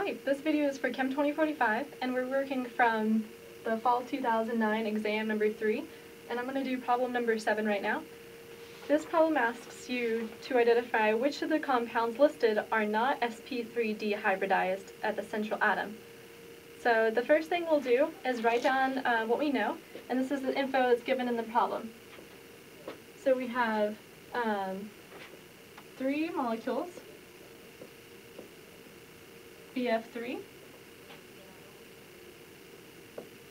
Hi, this video is for Chem 2045 and we're working from the fall 2009 exam number 3 and I'm going to do problem number 7 right now. This problem asks you to identify which of the compounds listed are not sp3d hybridized at the central atom. So the first thing we'll do is write down uh, what we know and this is the info that's given in the problem. So we have um, three molecules BF3,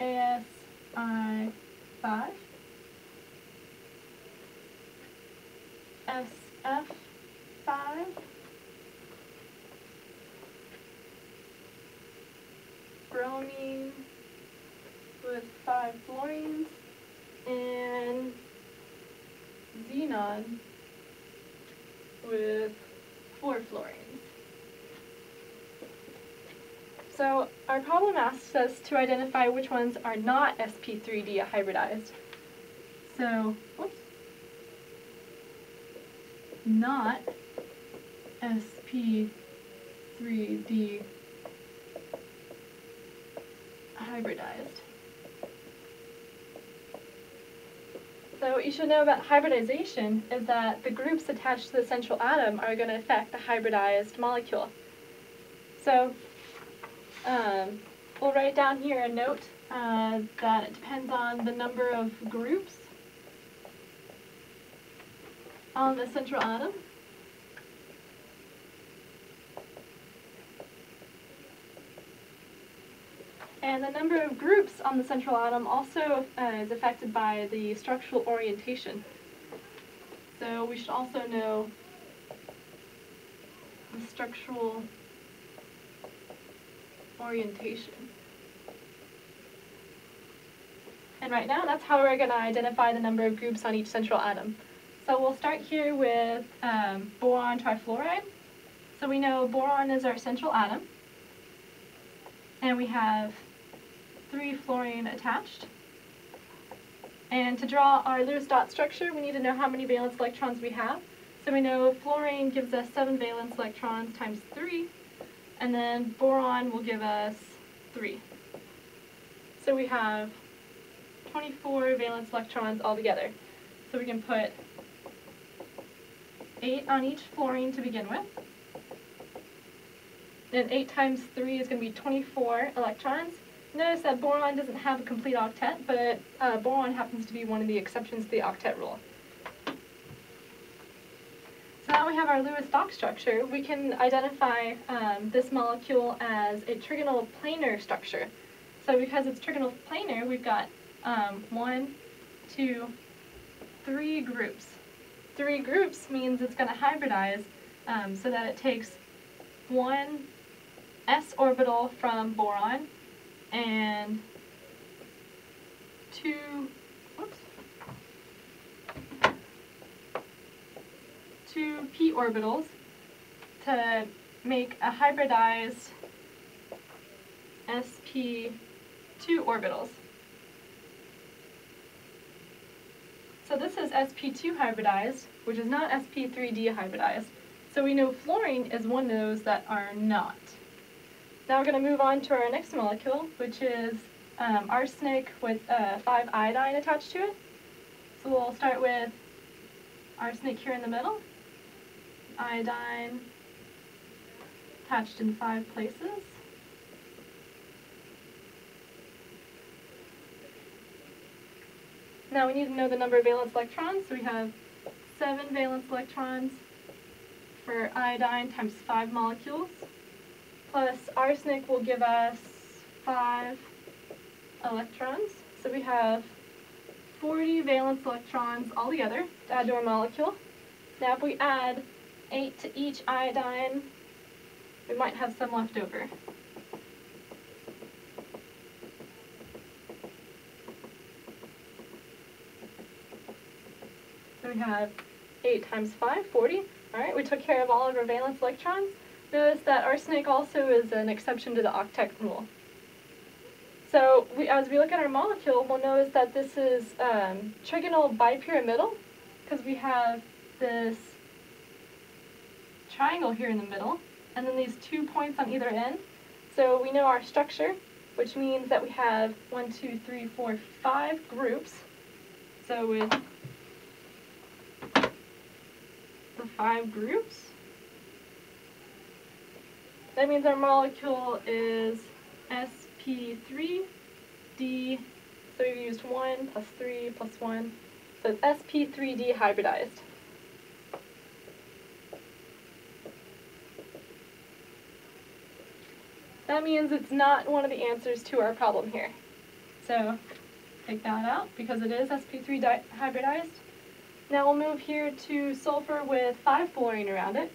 ASI5, SF5, bromine with five fluorines, and xenon with four fluorines. So our problem asks us to identify which ones are not sp3d hybridized. So, not sp3d hybridized. So what you should know about hybridization is that the groups attached to the central atom are going to affect the hybridized molecule. So um, we'll write down here a note uh, that it depends on the number of groups on the central atom. And the number of groups on the central atom also uh, is affected by the structural orientation. So we should also know the structural orientation. And right now, that's how we're going to identify the number of groups on each central atom. So we'll start here with um, boron trifluoride. So we know boron is our central atom. And we have three fluorine attached. And to draw our Lewis dot structure, we need to know how many valence electrons we have. So we know fluorine gives us seven valence electrons times three, and then boron will give us 3. So we have 24 valence electrons altogether. So we can put 8 on each fluorine to begin with. Then 8 times 3 is going to be 24 electrons. Notice that boron doesn't have a complete octet, but uh, boron happens to be one of the exceptions to the octet rule. Now we have our Lewis dot structure, we can identify um, this molecule as a trigonal planar structure. So because it's trigonal planar, we've got um, one, two, three groups. Three groups means it's going to hybridize um, so that it takes one s orbital from boron and two two p orbitals to make a hybridized sp2 orbitals. So this is sp2 hybridized, which is not sp3d hybridized. So we know fluorine is one of those that are not. Now we're going to move on to our next molecule, which is um, arsenic with uh, 5 iodine attached to it. So we'll start with arsenic here in the middle iodine attached in five places. Now we need to know the number of valence electrons, so we have seven valence electrons for iodine times five molecules, plus arsenic will give us five electrons. So we have 40 valence electrons altogether to add to our molecule. Now if we add 8 to each iodine. We might have some left over. So we have 8 times 5, 40. Alright, we took care of all of our valence electrons. Notice that arsenic also is an exception to the octet rule. So we, as we look at our molecule, we'll notice that this is um, trigonal bipyramidal because we have this triangle here in the middle, and then these two points on either end. So we know our structure, which means that we have one, two, three, four, five groups. So with the five groups, that means our molecule is sp3d, so we've used 1 plus 3 plus 1, so it's sp3d hybridized. That means it's not one of the answers to our problem here. So take that out because it is sp3 hybridized. Now we'll move here to sulfur with 5 fluorine around it.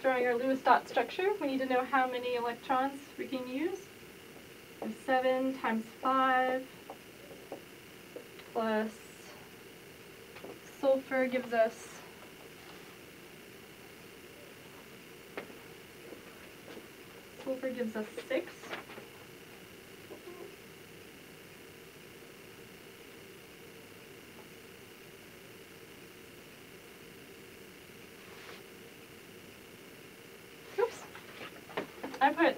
Drawing our Lewis dot structure, we need to know how many electrons we can use. 7 times 5 plus sulfur gives us sulfur gives us 6. Oops. I put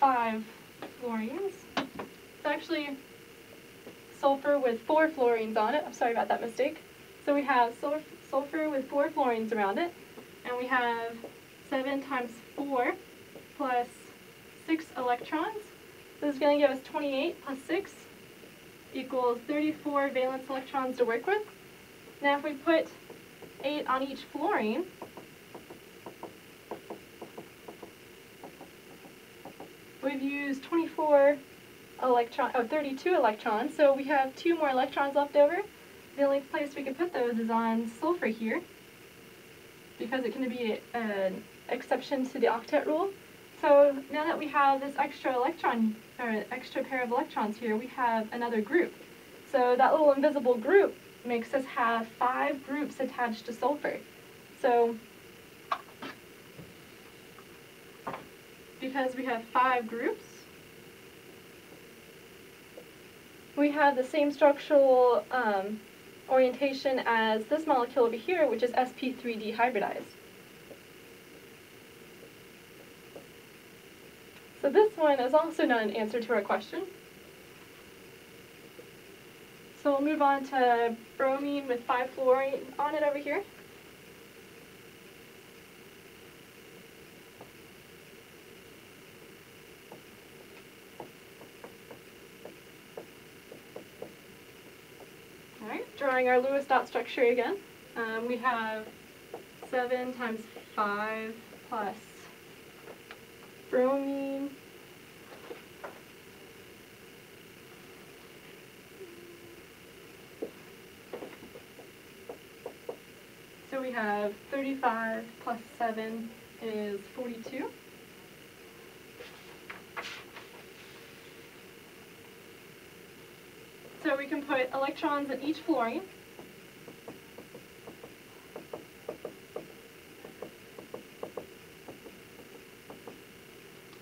five fluorines. It's actually sulfur with four fluorines on it. I'm sorry about that mistake. So we have sulfur with four fluorines around it, and we have 7 times 4 plus 6 electrons. This is going to give us 28 plus 6 equals 34 valence electrons to work with. Now if we put 8 on each fluorine, we've used 24 electron, oh, 32 electrons, so we have two more electrons left over. The only place we can put those is on sulfur here, because it can be an exception to the octet rule. So now that we have this extra electron, or extra pair of electrons here, we have another group. So that little invisible group makes us have five groups attached to sulfur. So because we have five groups, we have the same structural um, orientation as this molecule over here, which is sp3d hybridized. So this one is also not an answer to our question. So we'll move on to bromine with 5-fluorine on it over here. Our Lewis dot structure again. Um, we have 7 times 5 plus bromine So we have 35 plus 7 is 42. So we can put electrons in each fluorine.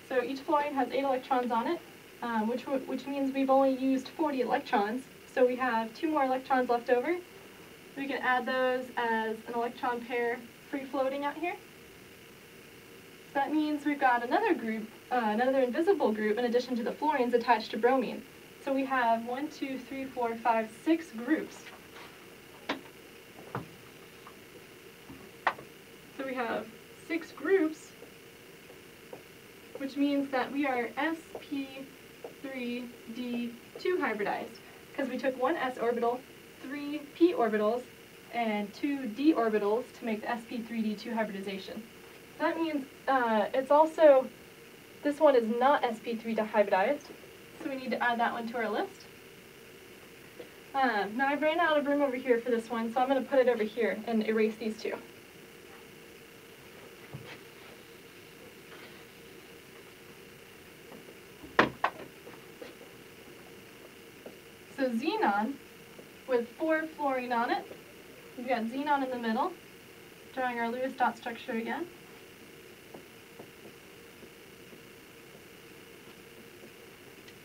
So each fluorine has 8 electrons on it, um, which, which means we've only used 40 electrons. So we have two more electrons left over. We can add those as an electron pair free floating out here. So that means we've got another group, uh, another invisible group in addition to the fluorines attached to bromine. So we have one, two, three, four, five, six groups. So we have six groups, which means that we are sp3d2 hybridized, because we took one s orbital, three p orbitals, and two d orbitals to make the sp3d2 hybridization. That means uh, it's also, this one is not sp3d hybridized, so we need to add that one to our list. Um, now I've ran out of room over here for this one, so I'm going to put it over here and erase these two. So xenon, with four fluorine on it, we've got xenon in the middle, drawing our Lewis dot structure again.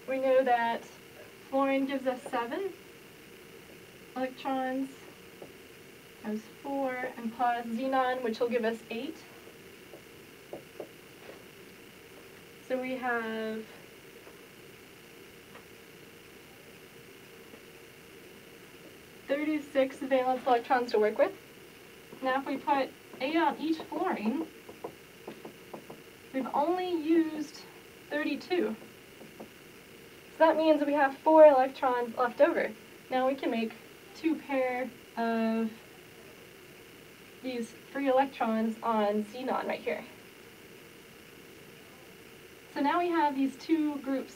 We know that fluorine gives us seven electrons times four, and plus xenon, which will give us eight. So we have thirty-six valence electrons to work with. Now if we put eight on each fluorine, we've only used 32. So that means we have four electrons left over. Now we can make two pair of these free electrons on xenon right here. So now we have these two groups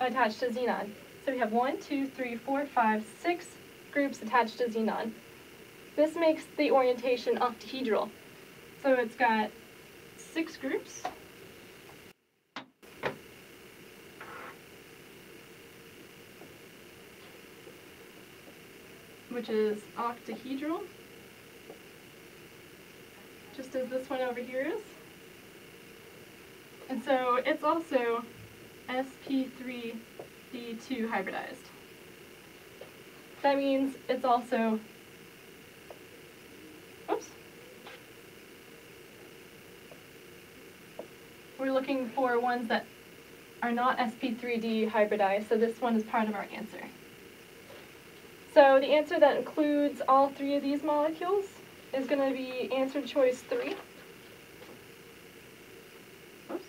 attached to xenon. So we have one, two, three, four, five, six groups attached to xenon. This makes the orientation octahedral. So it's got six groups. Which is octahedral, just as this one over here is. And so it's also sp3d2 hybridized. That means it's also, oops, we're looking for ones that are not sp3d hybridized, so this one is part of our answer. So the answer that includes all three of these molecules is going to be answer choice 3. Oops.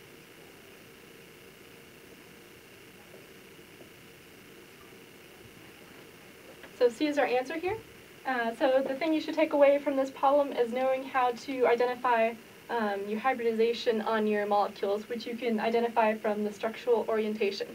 So C is our answer here. Uh, so the thing you should take away from this problem is knowing how to identify um, your hybridization on your molecules, which you can identify from the structural orientation.